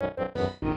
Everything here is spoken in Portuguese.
Música